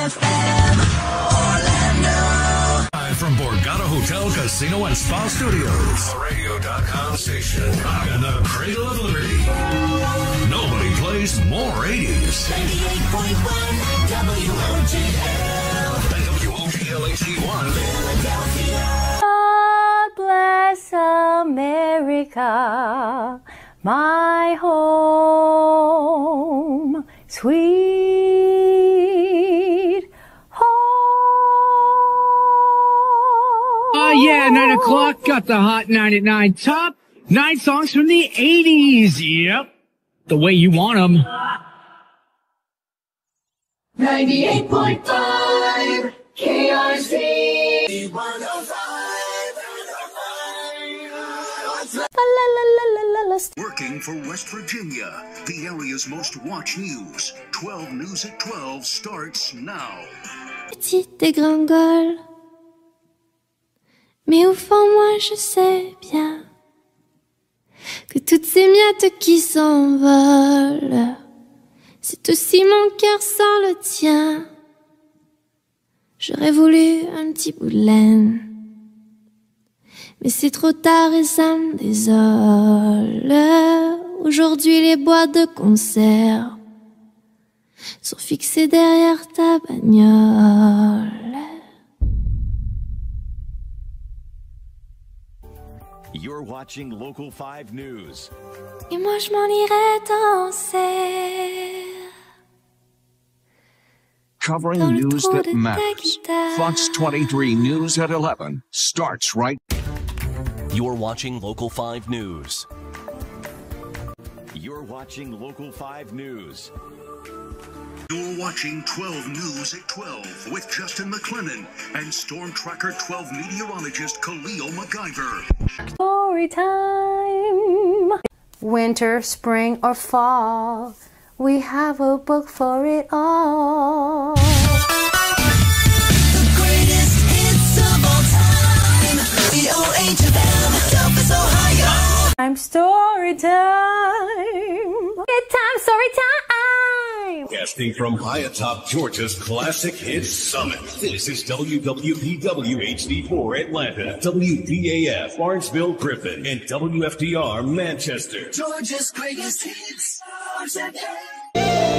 FM, Orlando. Live from Borgata Hotel, Casino, and Spa Studios. Radio.com station. In the cradle of liberty. Nobody plays more 80s. 98.1 WOGL. than WOGL HD1. God bless America, my home, sweet nine o'clock. Got the hot nine at nine. Top nine songs from the '80s. Yep, the way you want them. 98.5 KRC 105. La, la, la, la, la, la, la. Working for West Virginia, the area's most watched news. 12 News at 12 starts now. petite dégringole. Mais au fond, moi, je sais bien que toutes ces miettes qui s'envolent, c'est aussi mon cœur sans le tien. J'aurais voulu un petit bout de laine. Mais c'est trop tard et ça me désole. Aujourd'hui, les boîtes de concert sont fixés derrière ta bagnole. You're watching Local 5 News. Et moi je m'en irais danser. Covering Dans news that matters. Fox 23 News at 11 starts right You're watching Local 5 News. You're watching Local 5 News. You're watching 12 News at 12 with Justin McLennan and Storm Tracker 12 meteorologist Khalil MacGyver. Story time. Winter, spring, or fall, we have a book for it all. Time story time. It's time story time. Casting from high atop Georgia's Classic Hits Summit. This is WWPW HD4 Atlanta, WPAF Barnesville Griffin, and WFDR Manchester. Georgia's greatest hits. Stars FM.